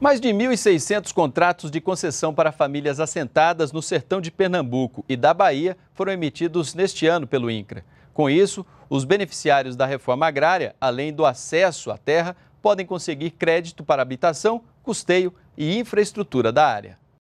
Mais de 1.600 contratos de concessão para famílias assentadas no sertão de Pernambuco e da Bahia foram emitidos neste ano pelo INCRA. Com isso, os beneficiários da reforma agrária, além do acesso à terra, podem conseguir crédito para habitação, custeio e infraestrutura da área.